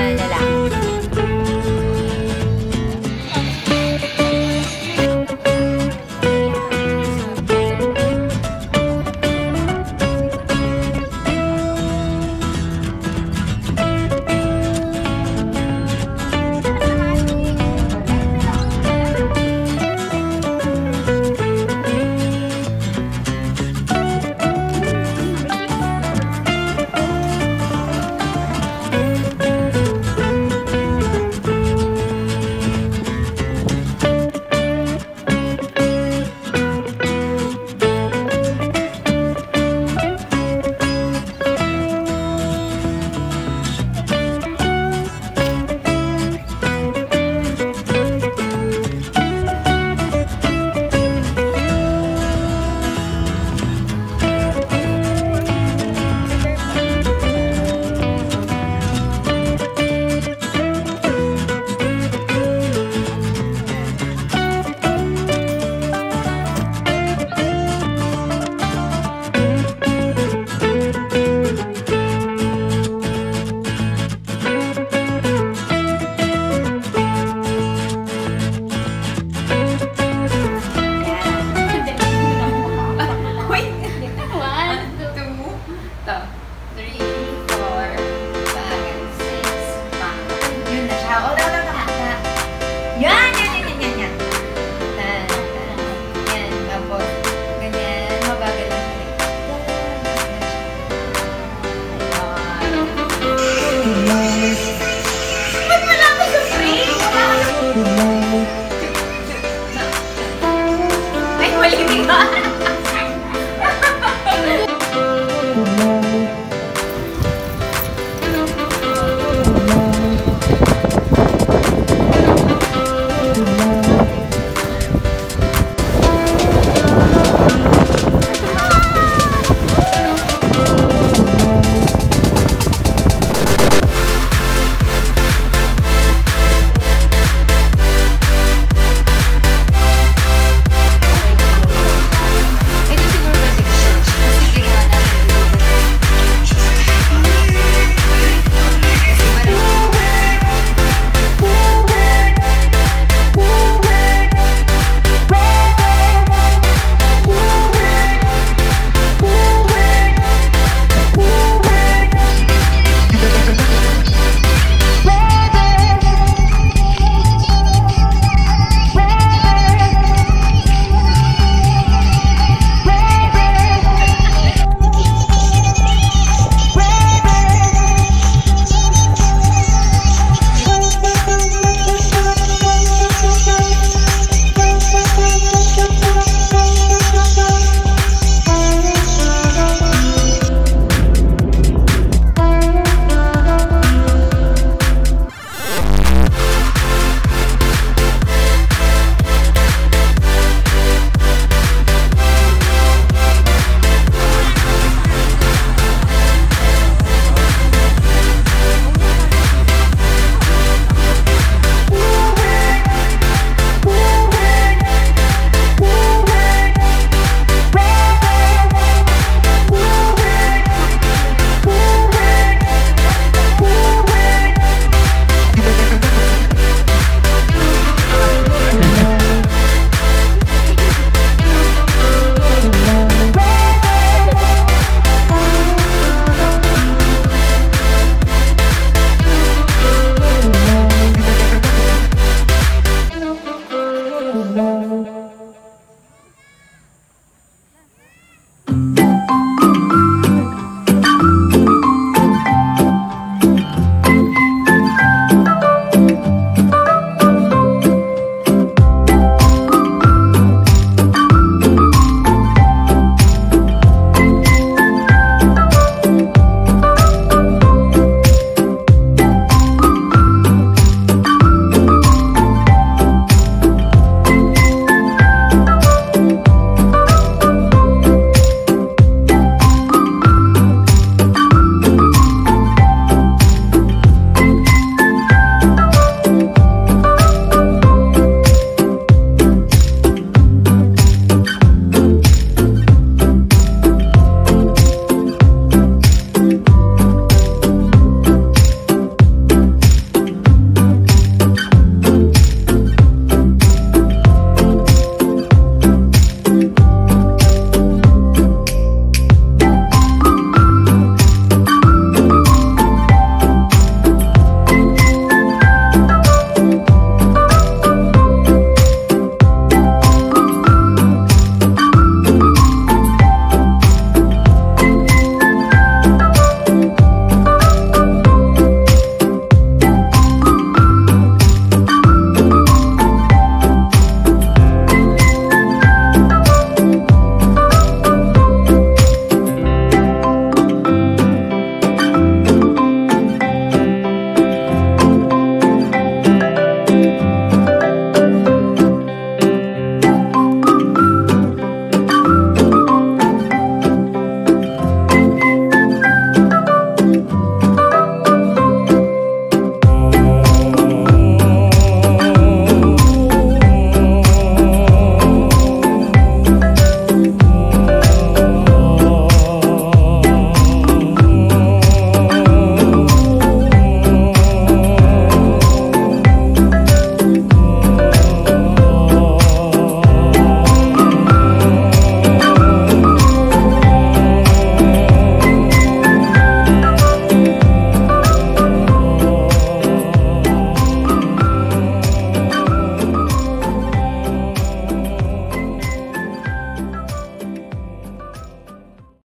来了。